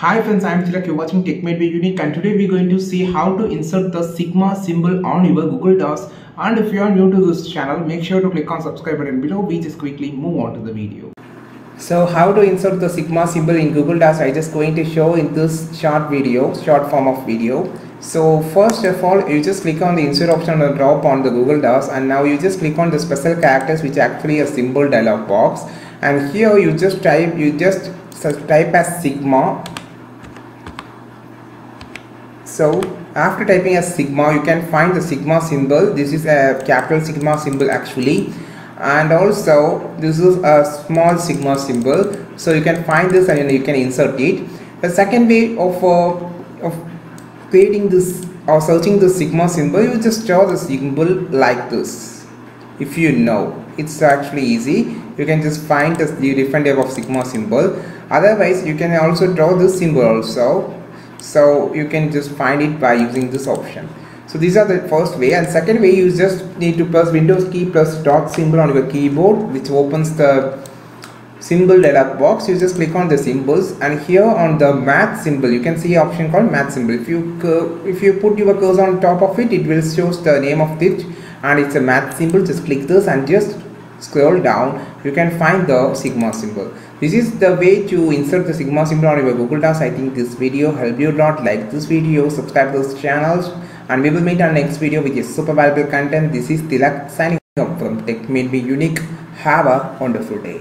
Hi friends, I am Tilak. You're watching Tech Made Me Unique and today we're going to see how to insert the Sigma symbol on your Google Docs and if you are new to this channel, make sure to click on subscribe button below. We just quickly move on to the video. So how to insert the Sigma symbol in Google Docs, I just going to show in this short video, short form of video. So first of all, you just click on the insert option on the drop on the Google Docs and now you just click on the special characters which actually a symbol dialog box and here you just type, you just type as Sigma so after typing as sigma you can find the sigma symbol. This is a capital sigma symbol actually. And also this is a small sigma symbol. So you can find this and you can insert it. The second way of uh, of creating this or searching the sigma symbol you just draw the symbol like this if you know. It's actually easy. You can just find the different type of sigma symbol. Otherwise you can also draw this symbol also so you can just find it by using this option. So these are the first way. And second way you just need to press windows key plus dot symbol on your keyboard which opens the symbol dialog box. You just click on the symbols. And here on the math symbol you can see option called math symbol. If you if you put your cursor on top of it it will shows the name of it. And it's a math symbol. Just click this and just scroll down you can find the sigma symbol. This is the way to insert the sigma symbol on your google docs. I think this video helped you a lot. Like this video subscribe to this channels and we will meet our next video with a super valuable content. This is tilak signing off from tech made me unique. Have a wonderful day